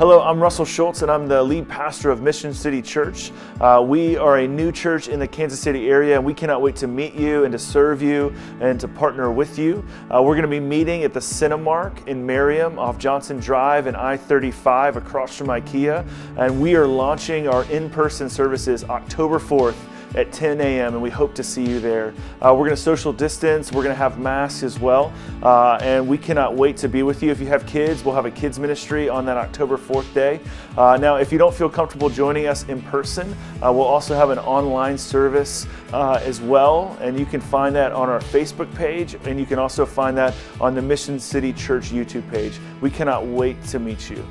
Hello, I'm Russell Schultz, and I'm the lead pastor of Mission City Church. Uh, we are a new church in the Kansas City area, and we cannot wait to meet you and to serve you and to partner with you. Uh, we're going to be meeting at the Cinemark in Merriam off Johnson Drive and I 35 across from IKEA, and we are launching our in person services October 4th at 10 a.m. and we hope to see you there. Uh, we're going to social distance. We're going to have masks as well, uh, and we cannot wait to be with you. If you have kids, we'll have a kids ministry on that October 4th day. Uh, now, if you don't feel comfortable joining us in person, uh, we'll also have an online service uh, as well, and you can find that on our Facebook page, and you can also find that on the Mission City Church YouTube page. We cannot wait to meet you.